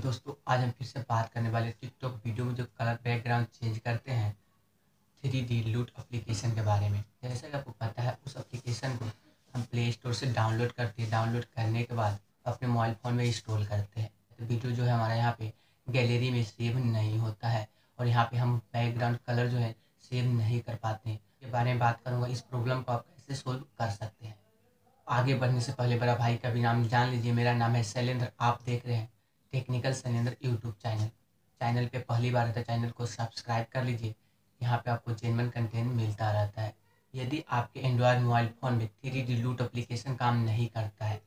दोस्तों, आज हम फिर से बात करने वाले टिकटॉक वीडियो में जो कलर बैकग्राउंड चेंज करते हैं थ्री डी लूट अप्लीकेशन के बारे में। जैसा कि आपको पता है, उस एप्लीकेशन को हम प्ले स्टोर से डाउनलोड करते हैं। डाउनलोड करने के बाद अपने मोबाइल फ़ोन में इंस्टॉल करते हैं। तो वीडियो जो है हमारा यहाँ पे गैलरी में सेव नहीं होता है और यहाँ पे हम बैकग्राउंड कलर जो है सेव नहीं कर पाते हैं। के बारे में बात करूँगा, इस प्रॉब्लम को आप कैसे सोल्व कर सकते हैं। आगे बढ़ने से पहले बड़ा भाई का भी नाम जान लीजिए। मेरा नाम है शैलेंद्र, आप देख रहे हैं technical Shailendra YouTube channel. Channel पे पहली बार आता चैनल को सब्सक्राइब कर लीजिए। यहाँ पे आपको जेनवन कंटेंट मिलता रहता है। यदि आपके एंड्रॉयड मोबाइल फ़ोन में थ्री डी लूट अप्लीकेशन काम नहीं करता है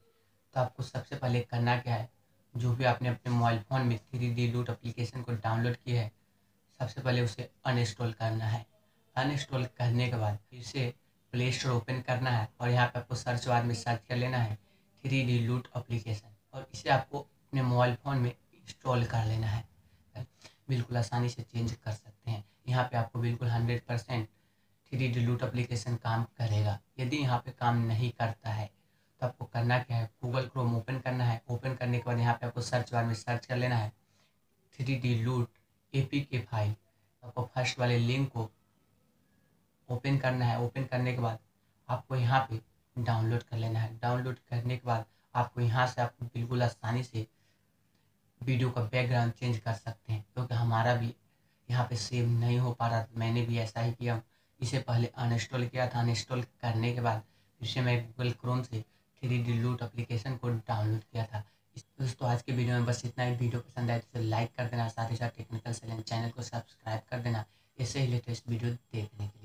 तो आपको सबसे पहले करना क्या है? जो भी आपने अपने मोबाइल फ़ोन में थ्री डी लूट अप्लीकेशन को डाउनलोड किया है, सबसे पहले उसे अनइंस्टॉल करना है। अनइंस्टॉल करने के बाद फिर से प्ले स्टोर ओपन करना है और यहाँ पे आपको सर्च बार में सर्च कर लेना है थ्री डी लूट अप्लीकेशन और इसे आपको अपने मोबाइल फ़ोन में इंस्टॉल कर लेना है। बिल्कुल आसानी से चेंज कर सकते हैं। यहाँ पे आपको बिल्कुल hundred percent three D loot application काम करेगा। यदि यहाँ पे काम नहीं करता है तो आपको करना क्या है? गूगल क्रोम ओपन करना है। ओपन करने के बाद यहाँ पे आपको सर्च बार में सर्च कर लेना है। Three D loot A P K file आपको फ़र्स्ट वाले लिंक को ओपन करना है। ओपन करने के बाद आपको यहाँ पे डाउनलोड कर लेना है। डाउनलोड करने के बाद आपको यहाँ से आपको बिल्कुल आसानी से वीडियो का बैकग्राउंड चेंज कर सकते हैं, क्योंकि तो हमारा भी यहाँ पे सेव नहीं हो पा रहा था। मैंने भी ऐसा ही किया, इसे पहले अनइंस्टॉल किया था। अनइंस्टॉल करने के बाद फिर से मैं गूगल क्रोम से थ्री डी लूट अप्लीकेशन को डाउनलोड किया था। दोस्तों, आज के वीडियो में बस इतना ही। वीडियो पसंद आए तो लाइक कर देना, साथ ही साथ टेक्निकल चैनल को सब्सक्राइब कर देना। ऐसे ही लेटेस्ट वीडियो देखने के लिए।